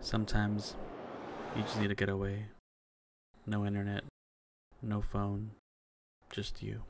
Sometimes you just need to get away. No internet, no phone, just you.